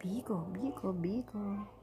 Beagle, Beagle, Beagle.